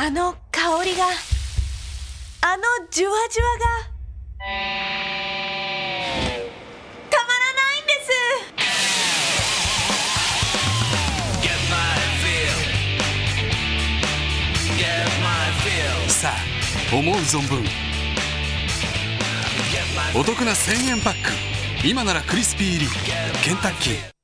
あの香りがあのじゅわじゅわがたまらないんです。さあ思う存分。お得な1000円パック。今ならクリスピー入り。ケンタッキー。